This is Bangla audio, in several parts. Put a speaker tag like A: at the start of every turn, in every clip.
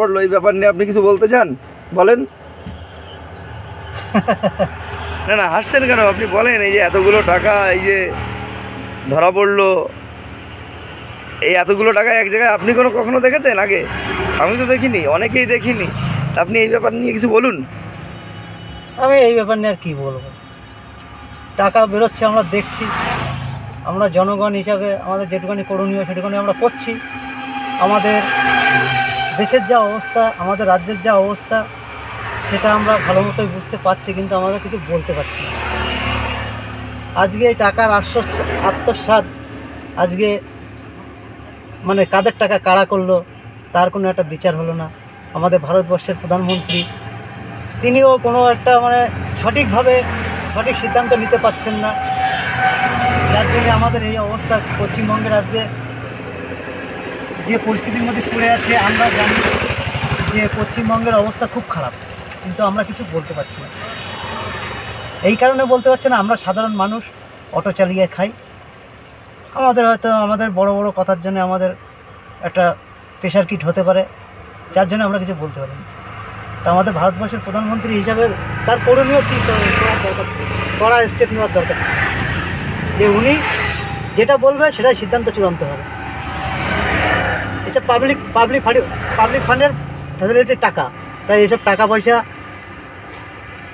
A: পড়ল এই ব্যাপার নিয়ে আপনি কিছু বলতে চান? বলেন। না না হাসছেন কেন? আপনি বলেন এই যে এতগুলো টাকা এই যে ধরা পড়ল এই এতগুলো টাকা এক জায়গায় আপনি কোনো কখনো দেখেছেন আগে? আমি তো দেখিনি অনেকেই দেখিনি। আপনি এই ব্যাপার নিয়ে কিছু বলুন।
B: আমি এই ব্যাপার নিয়ে আর কী বলব? টাকা বেরোচ্ছে আমরা দেখছি। আমরা জনগণ হিসাবে আমাদের যেটুখানি করণীয় সেটুখানি আমরা করছি। আমাদের দেশের যা অবস্থা, আমাদের রাজ্যের যা অবস্থা, সেটা আমরা ভালো মতোই বুঝতে পারছি, কিন্তু আমরা কিছু বলতে পারছি না। আজকে এই টাকার আশ্বাস আত্মসাদ আজকে মানে কাদের টাকা কারা করল, তার কোনো একটা বিচার হলো না। আমাদের ভারতবর্ষের প্রধানমন্ত্রী, তিনিও কোনো একটা মানে সঠিকভাবে, সঠিক সিদ্ধান্ত নিতে পারছেন না। যার জন্য আমাদের এই অবস্থা পশ্চিমবঙ্গের আজকে যে পরিস্থিতির মধ্যে পড়ে আছে, আমরা জানি যে পশ্চিমবঙ্গের অবস্থা খুব খারাপ, কিন্তু আমরা কিছু বলতে পারছি না। এই কারণে বলতে পারছি না, আমরা সাধারণ মানুষ, অটো চালিয়ে খাই। আমাদের হয়তো, আমাদের বড় বড় কথার জন্য আমাদের একটা প্রেশার কিট হতে পারে, যার জন্য আমরা কিছু বলতে পারি না। তা আমাদের ভারতবর্ষের প্রধানমন্ত্রী হিসাবে তার করণীয় কী? করা স্টেপ নেওয়ার দরকার যে উনি যেটা বলবে সেটাই সিদ্ধান্ত চূড়ান্ত হবে। এসব পাবলিক পাবলিক ফান্ড পাবলিক ফান্ডের ফ্যাসিলিটির টাকা। তাই এসব টাকা পয়সা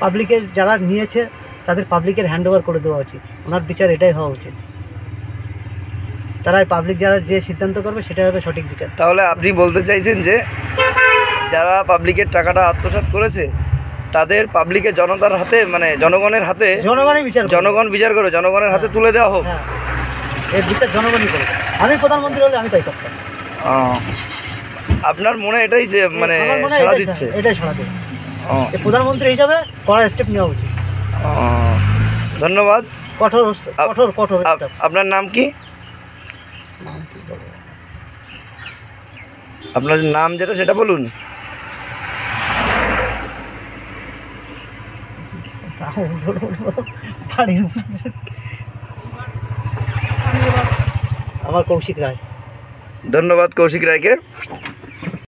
B: পাবলিকের যারা নিয়েছে তাদের পাবলিকের হ্যান্ড ওভার করে দেওয়া উচিত। ওনার বিচার এটাই হওয়া উচিত। তারাই পাবলিক যারা যে সিদ্ধান্ত করবে সেটাই হবে সঠিক বিচার।
A: তাহলে আপনি বলতে চাইছেন যে যারা পাবলিকের টাকাটা আত্মসাৎ করেছে তাদের পাবলিকের জনতার হাতে মানে জনগণের হাতে
B: জনগণই বিচার
A: জনগণ বিচার করে জনগণের হাতে তুলে দেওয়া হোক।
B: হ্যাঁ। এর বিচার জনগণই করবে। আমি প্রধানমন্ত্রী হলে আমি তাই করতাম।
A: আপনার মনে এটাই যে মানে সাড়া দিচ্ছে?
B: এটাই সাড়া এই প্রধানমন্ত্রী হিসাবে কড়া স্টেপ নেওয়া উচিত।
A: ধন্যবাদ।
B: কঠোর কঠোর কঠোর
A: আপ- আপনার নাম কি?
B: নাম কি বলব?
A: আপনার নাম যেটা সেটা বলুন।
B: আমার কৌশিক রায়।
A: ধন্যবাদ কৌশিক রায়কে